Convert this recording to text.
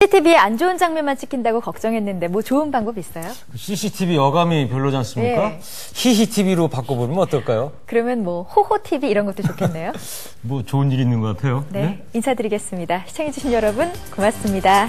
CCTV에 안 좋은 장면만 찍힌다고 걱정했는데 뭐 좋은 방법 있어요? 그 CCTV 어감이 별로지 않습니까? 예. 히히TV로 바꿔보면 어떨까요? 그러면 뭐 호호 TV 이런 것도 좋겠네요. 뭐 좋은 일 있는 것 같아요. 네, 네. 인사드리겠습니다. 시청해주신 여러분 고맙습니다.